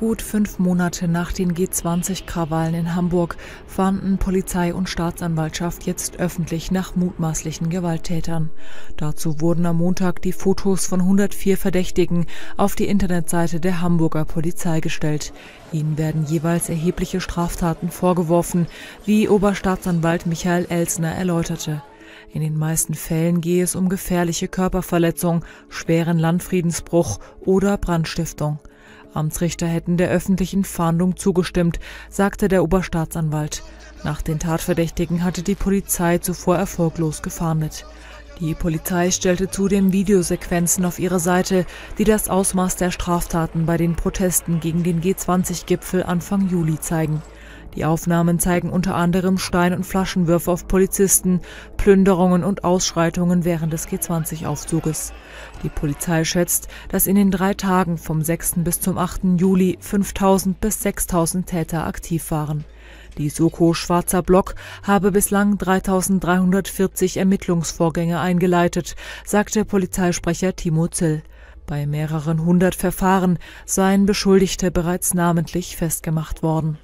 Gut fünf Monate nach den G20-Krawallen in Hamburg fahnden Polizei und Staatsanwaltschaft jetzt öffentlich nach mutmaßlichen Gewalttätern. Dazu wurden am Montag die Fotos von 104 Verdächtigen auf die Internetseite der Hamburger Polizei gestellt. Ihnen werden jeweils erhebliche Straftaten vorgeworfen, wie Oberstaatsanwalt Michael Elsner erläuterte. In den meisten Fällen gehe es um gefährliche Körperverletzung, schweren Landfriedensbruch oder Brandstiftung. Amtsrichter hätten der öffentlichen Fahndung zugestimmt, sagte der Oberstaatsanwalt. Nach den Tatverdächtigen hatte die Polizei zuvor erfolglos gefahndet. Die Polizei stellte zudem Videosequenzen auf ihre Seite, die das Ausmaß der Straftaten bei den Protesten gegen den G20-Gipfel Anfang Juli zeigen. Die Aufnahmen zeigen unter anderem Stein- und Flaschenwürfe auf Polizisten, Plünderungen und Ausschreitungen während des G20-Aufzuges. Die Polizei schätzt, dass in den drei Tagen vom 6. bis zum 8. Juli 5000 bis 6000 Täter aktiv waren. Die Soko Schwarzer Block habe bislang 3340 Ermittlungsvorgänge eingeleitet, sagte Polizeisprecher Timo Zill. Bei mehreren hundert Verfahren seien Beschuldigte bereits namentlich festgemacht worden